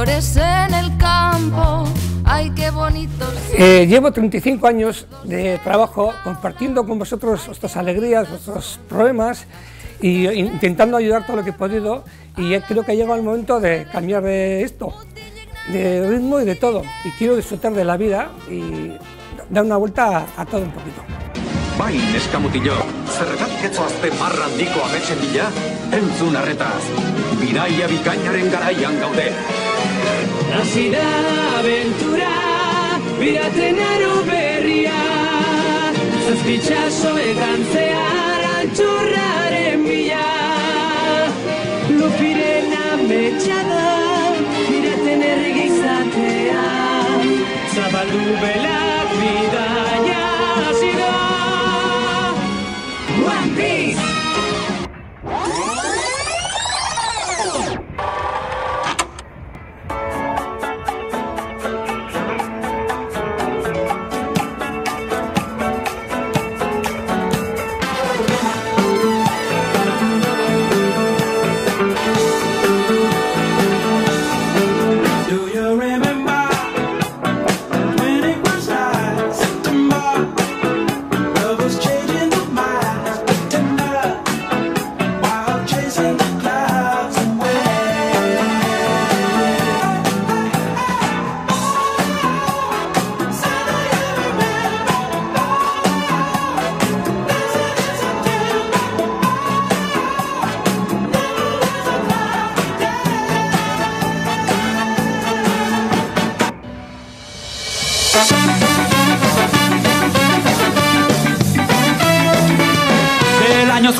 flores en el campo, ay qué bonitos. Eh, llevo 35 años de trabajo compartiendo con vosotros vuestras alegrías, vuestros problemas y intentando ayudar todo lo que he podido y creo que ha llegado el momento de cambiar de esto, de ritmo y de todo. Y quiero disfrutar de la vida y dar una vuelta a, a todo un poquito. Bai, neskamutillo, zergatik ez zoazte marra handiko ametsen bila? Entzun arretaz, biraia bikainaren garaian gaude. Hasi da aventura, biraten aro berria. Zazpitxasoetan zehar altxurraren bila. Lupiren ametxada, biraten herri gizatea. Zabaldu behar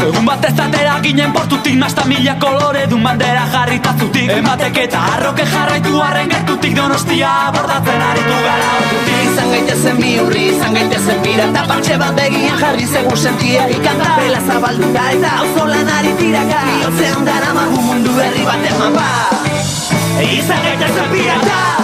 egun bat ez atera ginen portutik Nasta mila kolore dun bandera jarrita zutik. Ematek eta arroke jarraitu arren gertutik Donostia bordatzen aritu gara ordutik. Izan gaitezen bi urri, izan gaitezen bira Eta partxe bat begian jarri segun sentia ikanta Bela zabalduta eta auzo lanari tiraka Bihotzean dara magu mundu berri bat eman ba. Izan gaitezen pirata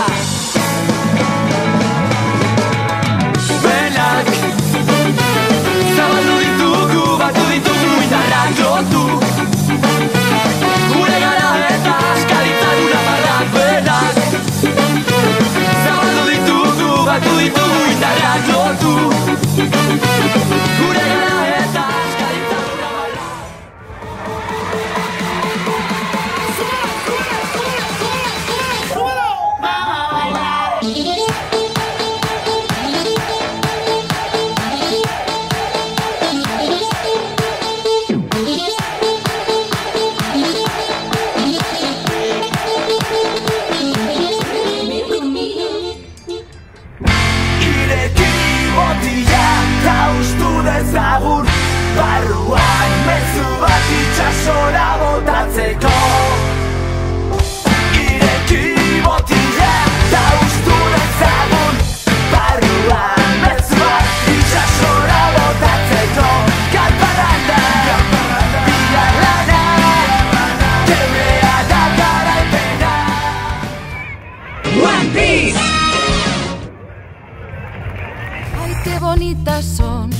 bonitas son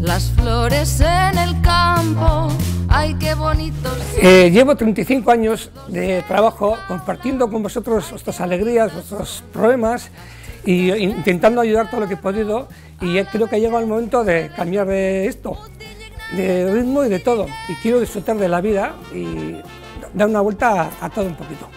las flores en el campo, ay qué bonitos. Eh, llevo 35 años de trabajo compartiendo con vosotros vuestras alegrías, vuestros problemas y intentando ayudar todo lo que he podido y creo que ha llegado el momento de cambiar de esto, de ritmo y de todo. Y quiero disfrutar de la vida y dar una vuelta a, a todo un poquito.